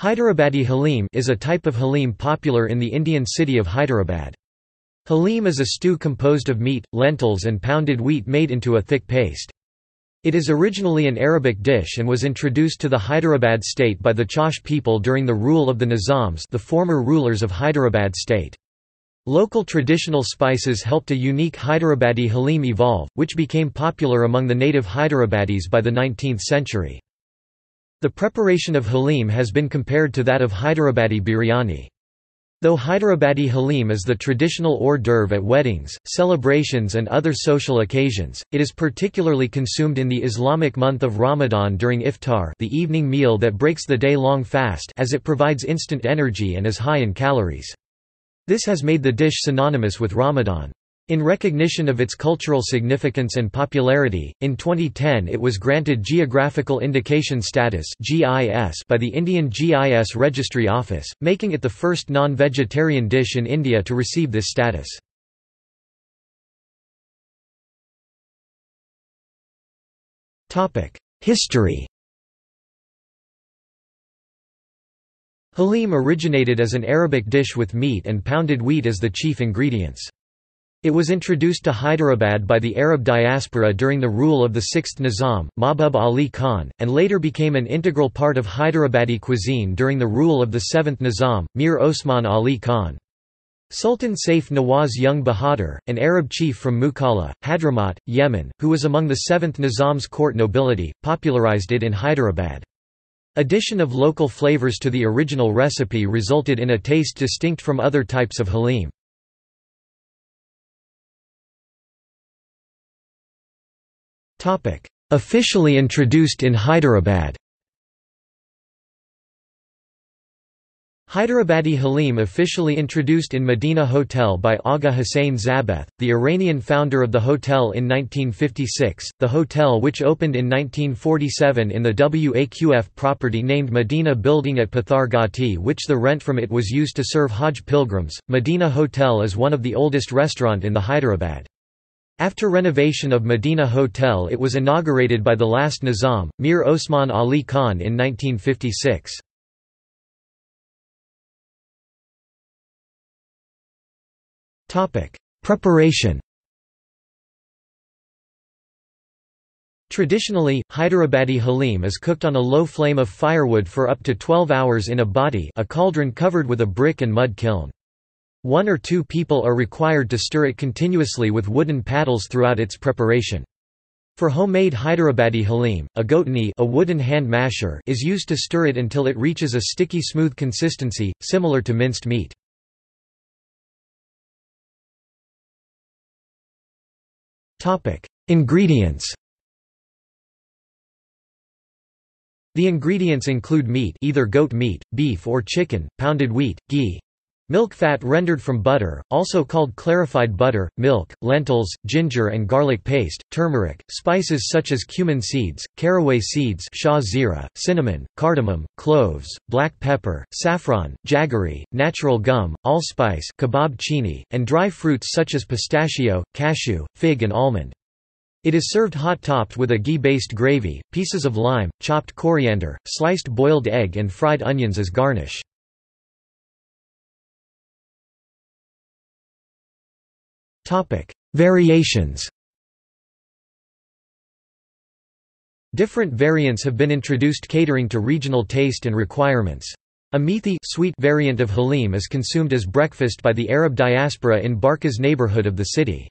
Hyderabadi haleem is a type of haleem popular in the Indian city of Hyderabad. Haleem is a stew composed of meat, lentils and pounded wheat made into a thick paste. It is originally an Arabic dish and was introduced to the Hyderabad state by the Chaush people during the rule of the Nizams the former rulers of Hyderabad state. Local traditional spices helped a unique Hyderabadi haleem evolve, which became popular among the native Hyderabadis by the 19th century. The preparation of haleem has been compared to that of Hyderabadi biryani. Though Hyderabadi haleem is the traditional hors d'oeuvre at weddings, celebrations and other social occasions, it is particularly consumed in the Islamic month of Ramadan during iftar the evening meal that breaks the day-long fast as it provides instant energy and is high in calories. This has made the dish synonymous with Ramadan. In recognition of its cultural significance and popularity, in 2010 it was granted Geographical Indication Status by the Indian GIS Registry Office, making it the first non-vegetarian dish in India to receive this status. History Haleem originated as an Arabic dish with meat and pounded wheat as the chief ingredients. It was introduced to Hyderabad by the Arab diaspora during the rule of the sixth Nizam, Mahbub Ali Khan, and later became an integral part of Hyderabadi cuisine during the rule of the seventh Nizam, Mir Osman Ali Khan. Sultan Saif Nawaz Jung Bahadur, an Arab chief from Mukalla, Hadramaut, Yemen, who was among the seventh Nizam's court nobility, popularized it in Hyderabad. Addition of local flavors to the original recipe resulted in a taste distinct from other types of haleem. Officially introduced in Hyderabad Hyderabadi Haleem officially introduced in Medina Hotel by Aga Hussain Zabeth, the Iranian founder of the hotel in 1956, the hotel which opened in 1947 in the WAQF property named Medina Building at Pathar Ghati which the rent from it was used to serve Hajj pilgrims. Medina Hotel is one of the oldest restaurant in the Hyderabad. After renovation of Medina Hotel it was inaugurated by the last Nizam, Mir Osman Ali Khan in 1956. Preparation Traditionally, Hyderabadi haleem is cooked on a low flame of firewood for up to 12 hours in a bhatti a cauldron covered with a brick and mud kiln. One or two people are required to stir it continuously with wooden paddles throughout its preparation. For homemade Hyderabadi haleem, a gotni a wooden hand masher is used to stir it until it reaches a sticky smooth consistency, similar to minced meat. Ingredients The ingredients include meat either goat meat, beef or chicken, pounded wheat, ghee, Milk fat rendered from butter, also called clarified butter, milk, lentils, ginger and garlic paste, turmeric, spices such as cumin seeds, caraway seeds cinnamon, cardamom, cloves, black pepper, saffron, jaggery, natural gum, allspice kebab chini, and dry fruits such as pistachio, cashew, fig and almond. It is served hot-topped with a ghee-based gravy, pieces of lime, chopped coriander, sliced boiled egg and fried onions as garnish. Variations Different variants have been introduced catering to regional taste and requirements. A meethi sweet variant of haleem is consumed as breakfast by the Arab diaspora in Barkas neighborhood of the city.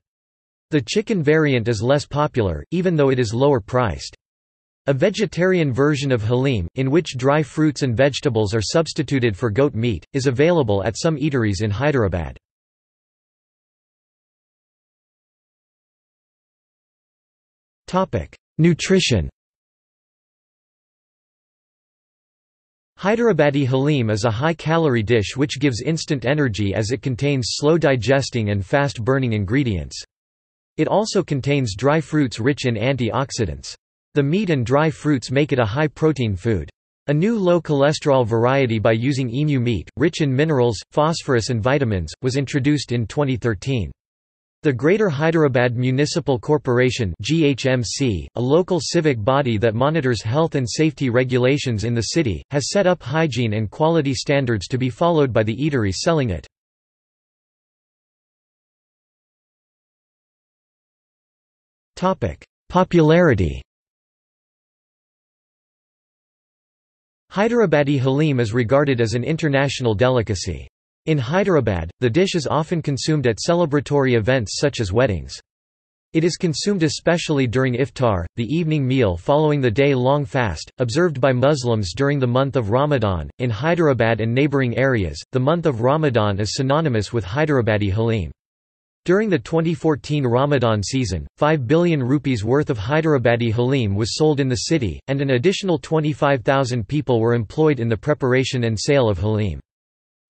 The chicken variant is less popular, even though it is lower priced. A vegetarian version of haleem, in which dry fruits and vegetables are substituted for goat meat, is available at some eateries in Hyderabad. Nutrition Hyderabadi haleem is a high-calorie dish which gives instant energy as it contains slow-digesting and fast-burning ingredients. It also contains dry fruits rich in antioxidants. The meat and dry fruits make it a high-protein food. A new low-cholesterol variety by using emu meat, rich in minerals, phosphorus and vitamins, was introduced in 2013. The Greater Hyderabad Municipal Corporation GHMC, a local civic body that monitors health and safety regulations in the city, has set up hygiene and quality standards to be followed by the eatery selling it. Popularity Hyderabadi Haleem is regarded as an international delicacy. In Hyderabad, the dish is often consumed at celebratory events such as weddings. It is consumed especially during iftar, the evening meal following the day-long fast, observed by Muslims during the month of Ramadan. In Hyderabad and neighboring areas, the month of Ramadan is synonymous with Hyderabadi Haleem. During the 2014 Ramadan season, 5 billion rupees worth of Hyderabadi Haleem was sold in the city, and an additional 25,000 people were employed in the preparation and sale of Haleem.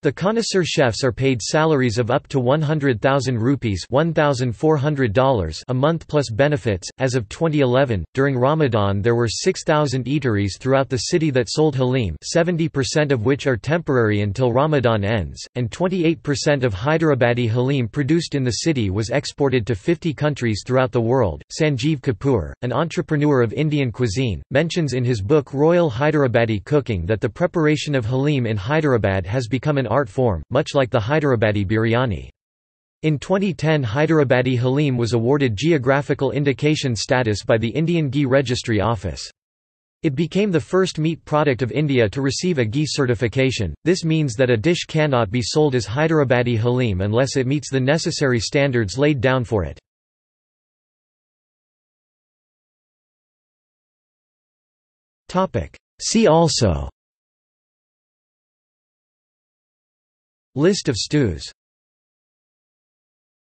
The connoisseur chefs are paid salaries of up to 100,000 rupees $1,400 a month plus benefits. As of 2011, during Ramadan there were 6,000 eateries throughout the city that sold haleem 70% of which are temporary until Ramadan ends, and 28% of Hyderabadi haleem produced in the city was exported to 50 countries throughout the world. Sanjeev Kapoor, an entrepreneur of Indian cuisine, mentions in his book Royal Hyderabadi Cooking that the preparation of haleem in Hyderabad has become an art form, much like the Hyderabadi biryani. In 2010 Hyderabadi Haleem was awarded geographical indication status by the Indian GI Registry Office. It became the first meat product of India to receive a GI certification, this means that a dish cannot be sold as Hyderabadi Haleem unless it meets the necessary standards laid down for it. See also List of stews